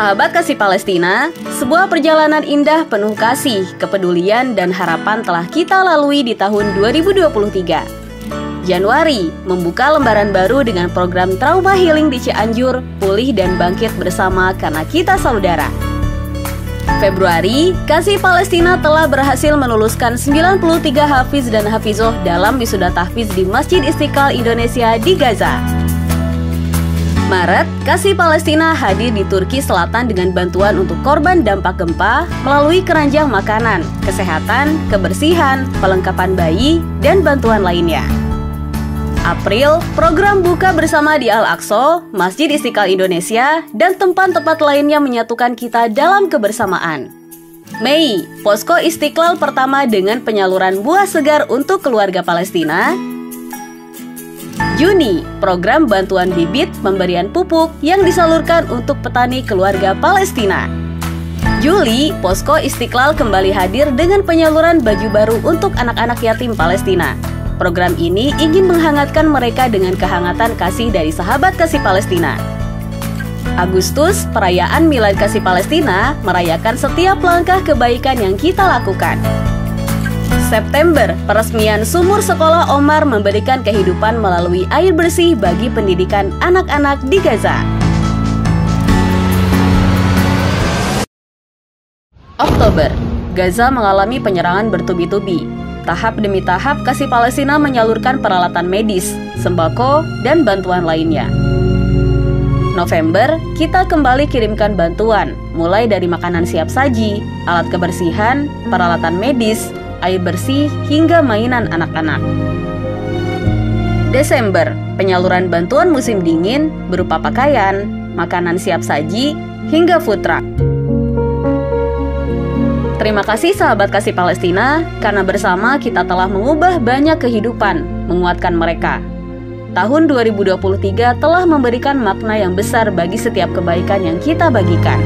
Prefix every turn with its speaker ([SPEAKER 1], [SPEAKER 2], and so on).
[SPEAKER 1] Sahabat kasih Palestina, sebuah perjalanan indah penuh kasih, kepedulian, dan harapan telah kita lalui di tahun 2023. Januari membuka lembaran baru dengan program Trauma Healing di Cianjur, pulih dan bangkit bersama karena kita saudara. Februari, Kasih Palestina telah berhasil meluluskan 93 hafiz dan hafizoh dalam wisuda tahfiz di Masjid Istiqlal Indonesia di Gaza. Maret, Kasih Palestina hadir di Turki Selatan dengan bantuan untuk korban dampak gempa melalui keranjang makanan, kesehatan, kebersihan, pelengkapan bayi, dan bantuan lainnya. April, program buka bersama di Al-Aqsa, Masjid Istiqlal Indonesia, dan tempat-tempat lainnya menyatukan kita dalam kebersamaan. Mei, posko Istiqlal pertama dengan penyaluran buah segar untuk keluarga Palestina. Juni, program bantuan bibit pemberian pupuk yang disalurkan untuk petani keluarga Palestina. Juli, Posko Istiqlal kembali hadir dengan penyaluran baju baru untuk anak-anak yatim Palestina. Program ini ingin menghangatkan mereka dengan kehangatan kasih dari sahabat kasih Palestina. Agustus, perayaan Milad Kasih Palestina merayakan setiap langkah kebaikan yang kita lakukan. September, peresmian sumur sekolah Omar memberikan kehidupan melalui air bersih bagi pendidikan anak-anak di Gaza. Oktober, Gaza mengalami penyerangan bertubi-tubi tahap demi tahap Kasih Palestina menyalurkan peralatan medis, sembako, dan bantuan lainnya. November, kita kembali kirimkan bantuan, mulai dari makanan siap saji, alat kebersihan, peralatan medis, air bersih, hingga mainan anak-anak. Desember, penyaluran bantuan musim dingin berupa pakaian, makanan siap saji, hingga food truck. Terima kasih sahabat kasih Palestina, karena bersama kita telah mengubah banyak kehidupan, menguatkan mereka. Tahun 2023 telah memberikan makna yang besar bagi setiap kebaikan yang kita bagikan.